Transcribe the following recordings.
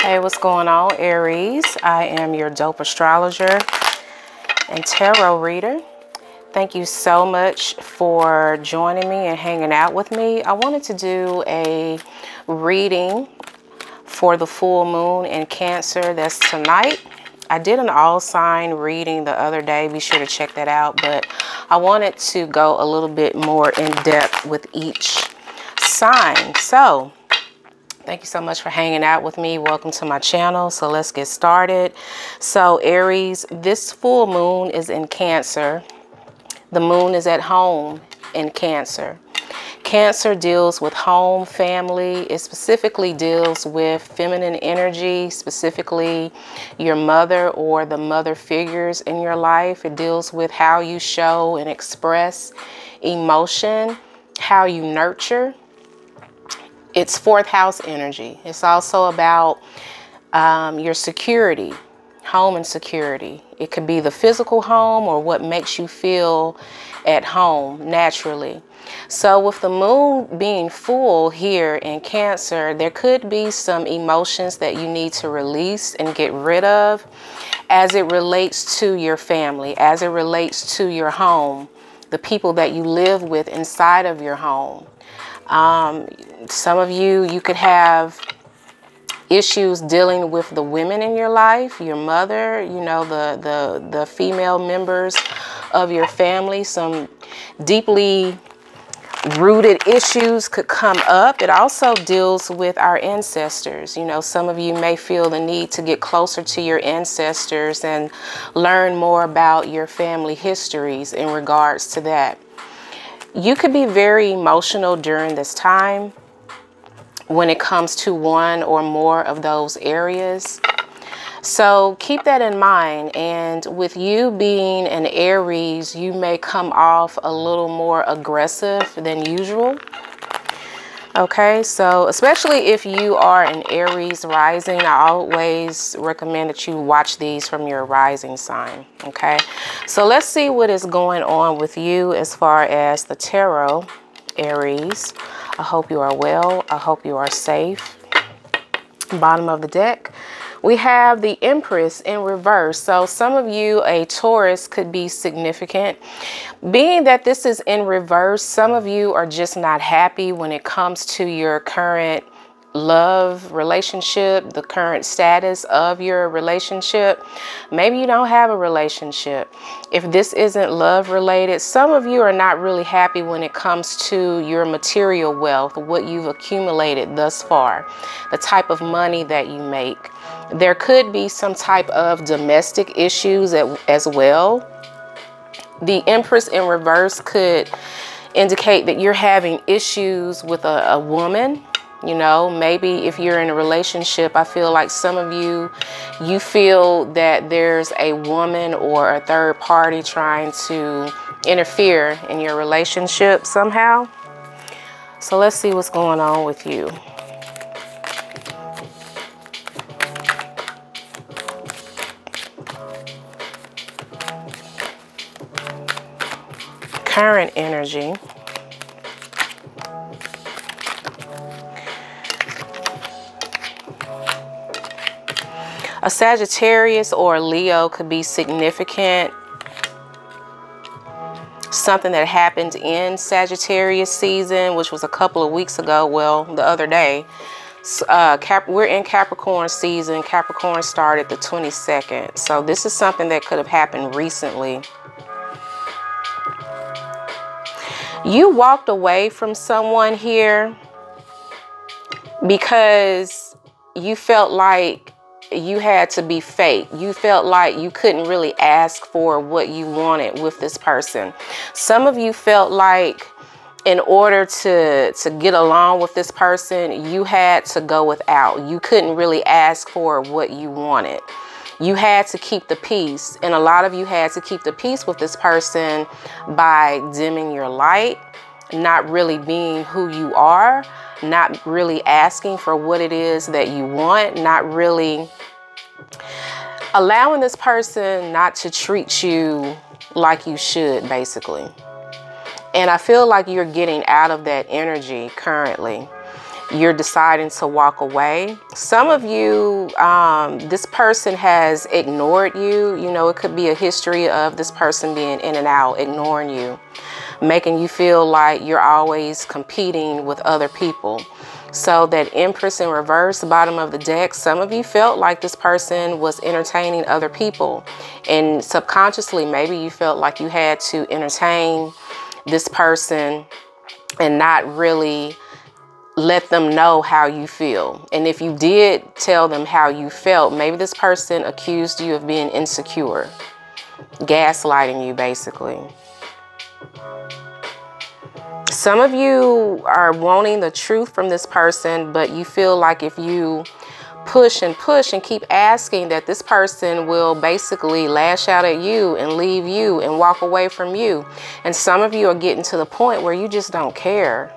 Hey, what's going on, Aries? I am your dope astrologer and tarot reader. Thank you so much for joining me and hanging out with me. I wanted to do a reading for the full moon in Cancer that's tonight. I did an all sign reading the other day. Be sure to check that out. But I wanted to go a little bit more in depth with each sign. So Thank you so much for hanging out with me. Welcome to my channel. So let's get started. So Aries, this full moon is in Cancer. The moon is at home in Cancer. Cancer deals with home, family. It specifically deals with feminine energy, specifically your mother or the mother figures in your life. It deals with how you show and express emotion, how you nurture it's fourth house energy. It's also about um, your security, home and security. It could be the physical home or what makes you feel at home naturally. So with the moon being full here in Cancer, there could be some emotions that you need to release and get rid of as it relates to your family, as it relates to your home, the people that you live with inside of your home. Um, some of you, you could have issues dealing with the women in your life, your mother, you know, the, the, the female members of your family, some deeply rooted issues could come up. It also deals with our ancestors. You know, some of you may feel the need to get closer to your ancestors and learn more about your family histories in regards to that. You could be very emotional during this time when it comes to one or more of those areas. So keep that in mind. And with you being an Aries, you may come off a little more aggressive than usual. Okay, so especially if you are an Aries rising, I always recommend that you watch these from your rising sign. Okay, so let's see what is going on with you as far as the tarot, Aries. I hope you are well. I hope you are safe. Bottom of the deck we have the Empress in reverse. So some of you, a Taurus could be significant. Being that this is in reverse, some of you are just not happy when it comes to your current love relationship, the current status of your relationship. Maybe you don't have a relationship. If this isn't love related, some of you are not really happy when it comes to your material wealth, what you've accumulated thus far, the type of money that you make. There could be some type of domestic issues as well. The Empress in reverse could indicate that you're having issues with a, a woman you know, maybe if you're in a relationship, I feel like some of you, you feel that there's a woman or a third party trying to interfere in your relationship somehow. So let's see what's going on with you. Current energy. A Sagittarius or a Leo could be significant. Something that happened in Sagittarius season, which was a couple of weeks ago, well, the other day. Uh, we're in Capricorn season. Capricorn started the 22nd. So this is something that could have happened recently. You walked away from someone here because you felt like you had to be fake. You felt like you couldn't really ask for what you wanted with this person. Some of you felt like in order to to get along with this person, you had to go without. You couldn't really ask for what you wanted. You had to keep the peace, and a lot of you had to keep the peace with this person by dimming your light, not really being who you are, not really asking for what it is that you want, not really allowing this person not to treat you like you should, basically. And I feel like you're getting out of that energy currently. You're deciding to walk away. Some of you, um, this person has ignored you. You know, it could be a history of this person being in and out, ignoring you, making you feel like you're always competing with other people. So that Empress in reverse, bottom of the deck, some of you felt like this person was entertaining other people. And subconsciously, maybe you felt like you had to entertain this person and not really let them know how you feel. And if you did tell them how you felt, maybe this person accused you of being insecure, gaslighting you basically. Some of you are wanting the truth from this person, but you feel like if you push and push and keep asking that this person will basically lash out at you and leave you and walk away from you. And some of you are getting to the point where you just don't care.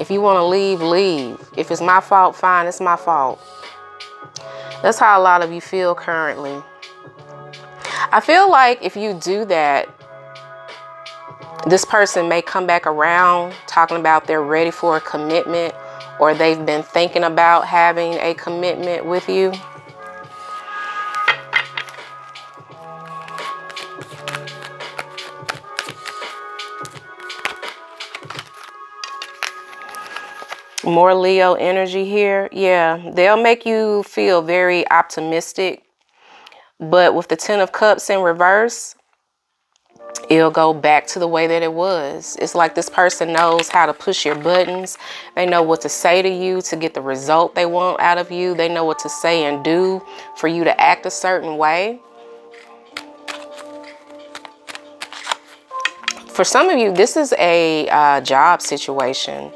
If you want to leave, leave. If it's my fault, fine, it's my fault. That's how a lot of you feel currently. I feel like if you do that, this person may come back around talking about they're ready for a commitment or they've been thinking about having a commitment with you. More Leo energy here. Yeah, they'll make you feel very optimistic. But with the Ten of Cups in reverse, it'll go back to the way that it was. It's like this person knows how to push your buttons. They know what to say to you to get the result they want out of you. They know what to say and do for you to act a certain way. For some of you, this is a uh, job situation.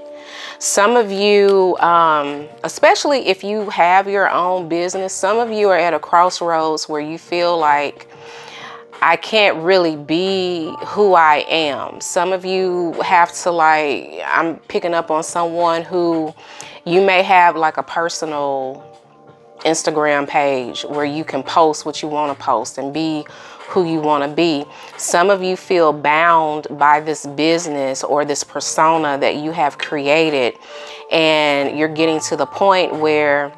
Some of you, um, especially if you have your own business, some of you are at a crossroads where you feel like I can't really be who I am. Some of you have to like, I'm picking up on someone who you may have like a personal Instagram page where you can post what you want to post and be who you want to be. Some of you feel bound by this business or this persona that you have created, and you're getting to the point where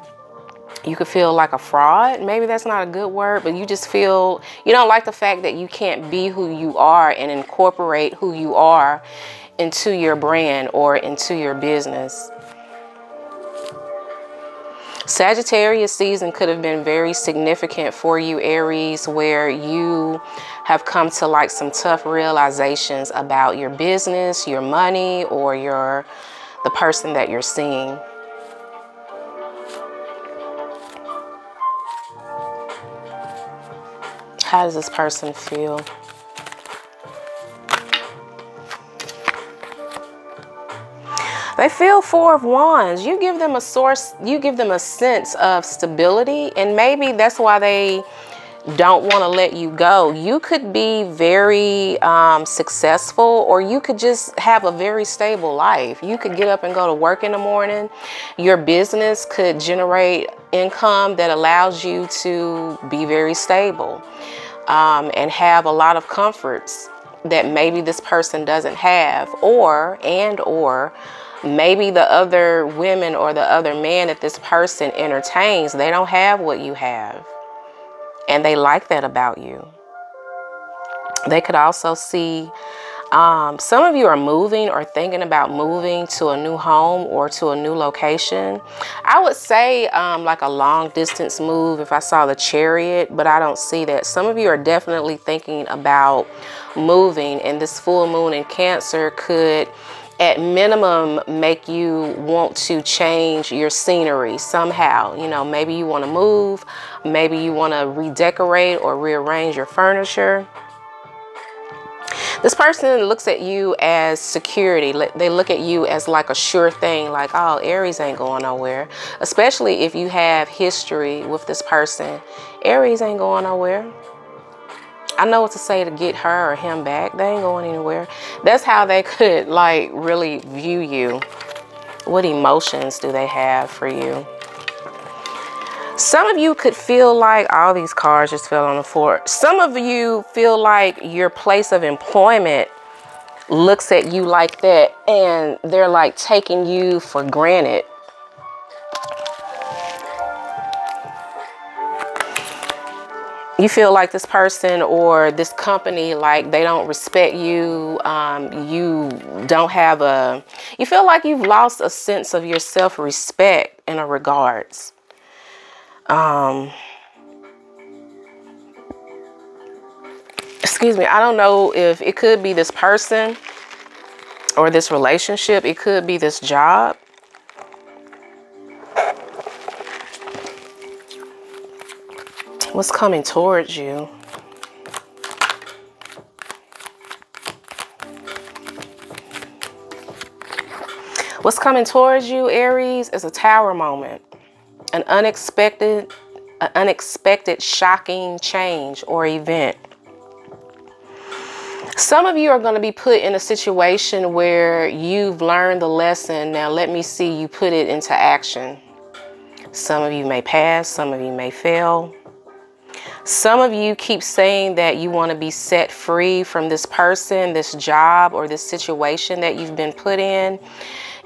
you could feel like a fraud. Maybe that's not a good word, but you just feel you don't like the fact that you can't be who you are and incorporate who you are into your brand or into your business. Sagittarius season could have been very significant for you, Aries, where you have come to like some tough realizations about your business, your money, or your the person that you're seeing. How does this person feel? They feel four of wands. You give them a source, you give them a sense of stability, and maybe that's why they don't want to let you go. You could be very um, successful, or you could just have a very stable life. You could get up and go to work in the morning. Your business could generate income that allows you to be very stable um, and have a lot of comforts that maybe this person doesn't have, or and or maybe the other women or the other men that this person entertains, they don't have what you have. And they like that about you. They could also see um, some of you are moving or thinking about moving to a new home or to a new location. I would say um, like a long distance move if I saw the chariot, but I don't see that. Some of you are definitely thinking about moving and this full moon in Cancer could at minimum make you want to change your scenery somehow. You know, maybe you want to move, maybe you want to redecorate or rearrange your furniture. This person looks at you as security. They look at you as like a sure thing, like, oh, Aries ain't going nowhere. Especially if you have history with this person. Aries ain't going nowhere. I know what to say to get her or him back. They ain't going anywhere. That's how they could like really view you. What emotions do they have for you? Some of you could feel like all these cards just fell on the floor. Some of you feel like your place of employment looks at you like that and they're like taking you for granted. You feel like this person or this company like they don't respect you um, you don't have a you feel like you've lost a sense of your self-respect in a regards. Um, excuse me i don't know if it could be this person or this relationship. It could be this job what's coming towards you. What's coming towards you, Aries, is a tower moment. An unexpected, an unexpected shocking change or event. Some of you are going to be put in a situation where you've learned the lesson. Now let me see you put it into action. Some of you may pass, some of you may fail. Some of you keep saying that you want to be set free from this person, this job, or this situation that you've been put in.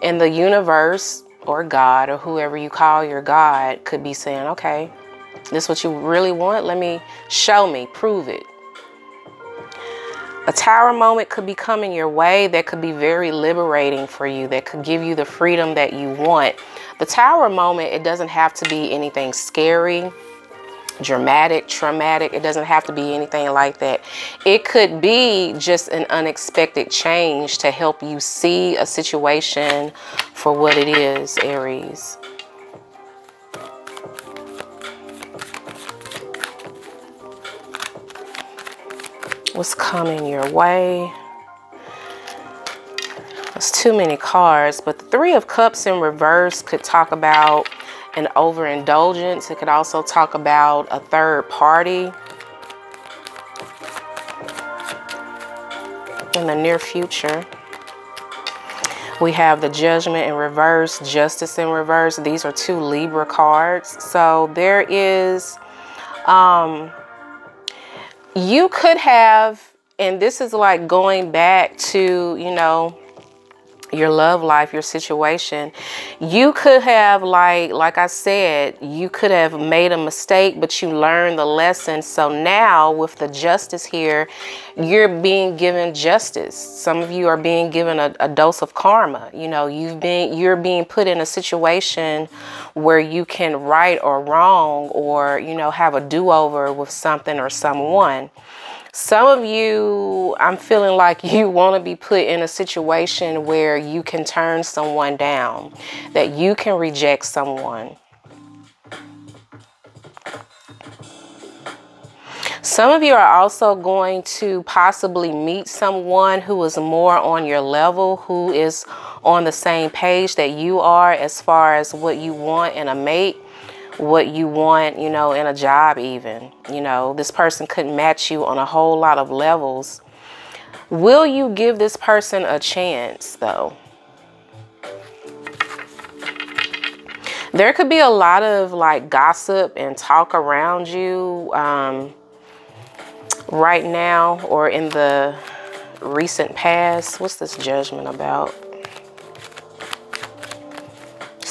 And the universe or God or whoever you call your God could be saying, okay, this is what you really want? Let me show me, prove it. A tower moment could be coming your way that could be very liberating for you, that could give you the freedom that you want. The tower moment, it doesn't have to be anything scary dramatic, traumatic. It doesn't have to be anything like that. It could be just an unexpected change to help you see a situation for what it is, Aries. What's coming your way? There's too many cards, but the Three of Cups in reverse could talk about an overindulgence. It could also talk about a third party in the near future. We have the judgment in reverse, justice in reverse. These are two Libra cards. So there is, um, you could have, and this is like going back to, you know, your love life, your situation, you could have like like I said, you could have made a mistake, but you learned the lesson. So now with the justice here, you're being given justice. Some of you are being given a, a dose of karma. You know, you've been you're being put in a situation where you can right or wrong or, you know, have a do-over with something or someone. Some of you, I'm feeling like you want to be put in a situation where you can turn someone down, that you can reject someone. Some of you are also going to possibly meet someone who is more on your level, who is on the same page that you are as far as what you want in a mate what you want, you know, in a job even. You know, this person couldn't match you on a whole lot of levels. Will you give this person a chance though? There could be a lot of like gossip and talk around you um, right now or in the recent past. What's this judgment about?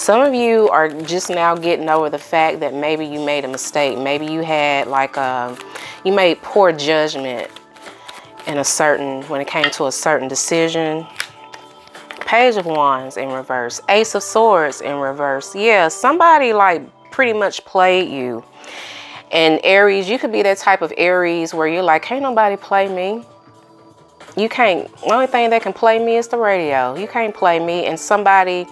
Some of you are just now getting over the fact that maybe you made a mistake. Maybe you had like a, um, you made poor judgment in a certain, when it came to a certain decision. Page of Wands in reverse. Ace of Swords in reverse. Yeah, somebody like pretty much played you. And Aries, you could be that type of Aries where you're like, can't nobody play me. You can't, the only thing that can play me is the radio. You can't play me. And somebody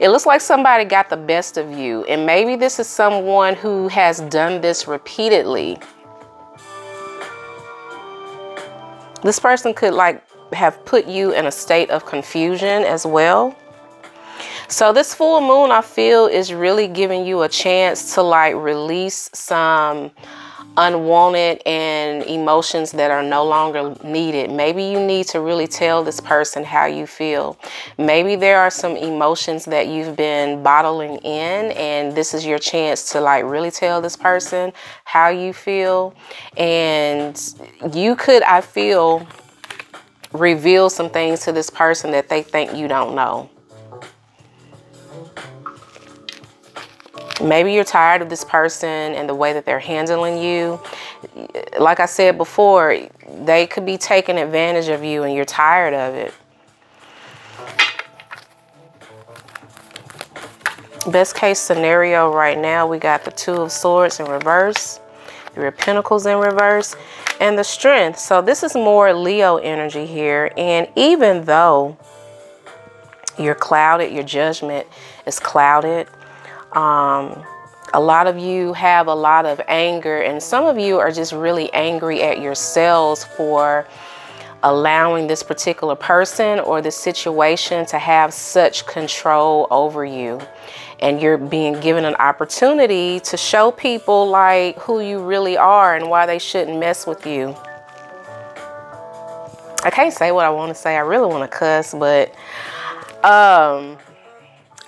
it looks like somebody got the best of you. And maybe this is someone who has done this repeatedly. This person could like have put you in a state of confusion as well. So this full moon, I feel, is really giving you a chance to like release some unwanted and emotions that are no longer needed. Maybe you need to really tell this person how you feel. Maybe there are some emotions that you've been bottling in and this is your chance to like really tell this person how you feel. And you could, I feel, reveal some things to this person that they think you don't know. Maybe you're tired of this person and the way that they're handling you. Like I said before, they could be taking advantage of you and you're tired of it. Best case scenario right now, we got the Two of Swords in reverse, the Pentacles in reverse, and the Strength. So this is more Leo energy here. And even though you're clouded, your judgment is clouded, um, a lot of you have a lot of anger, and some of you are just really angry at yourselves for allowing this particular person or this situation to have such control over you and you're being given an opportunity to show people like who you really are and why they shouldn't mess with you. I can't say what I want to say. I really want to cuss, but um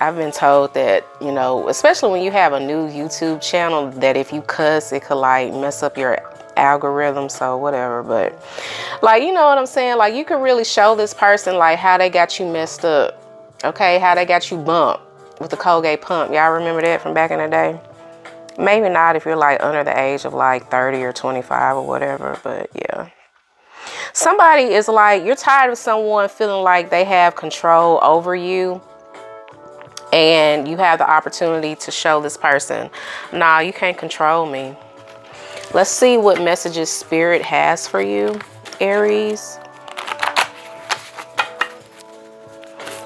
I've been told that, you know, especially when you have a new YouTube channel, that if you cuss, it could like mess up your algorithm, so whatever. But like, you know what I'm saying? Like, you can really show this person like how they got you messed up, okay? How they got you bumped with the Colgate pump. Y'all remember that from back in the day? Maybe not if you're like under the age of like 30 or 25 or whatever, but yeah. Somebody is like, you're tired of someone feeling like they have control over you and you have the opportunity to show this person, nah, you can't control me. Let's see what messages Spirit has for you, Aries.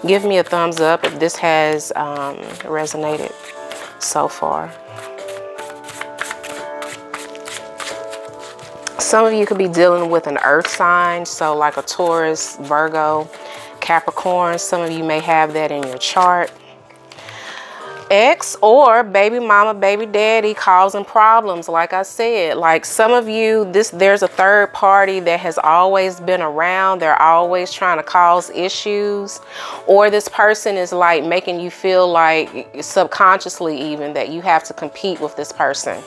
Give me a thumbs up if this has um, resonated so far. Some of you could be dealing with an earth sign, so like a Taurus, Virgo, Capricorn. Some of you may have that in your chart ex or baby mama baby daddy causing problems like i said. Like some of you this there's a third party that has always been around. They're always trying to cause issues. Or this person is like making you feel like subconsciously even that you have to compete with this person.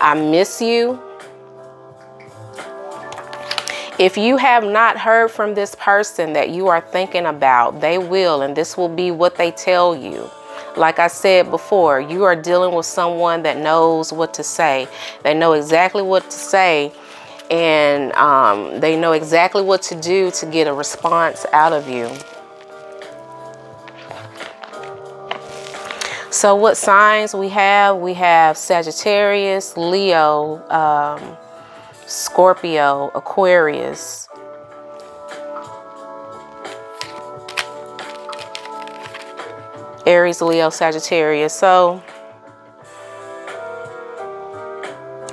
I miss you. If you have not heard from this person that you are thinking about, they will, and this will be what they tell you. Like I said before, you are dealing with someone that knows what to say. They know exactly what to say and um, they know exactly what to do to get a response out of you. So what signs we have? We have Sagittarius, Leo, um, Scorpio, Aquarius, Aries, Leo, Sagittarius. So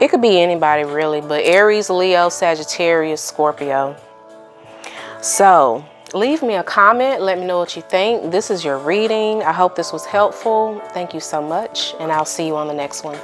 it could be anybody really, but Aries, Leo, Sagittarius, Scorpio. So leave me a comment. Let me know what you think. This is your reading. I hope this was helpful. Thank you so much, and I'll see you on the next one.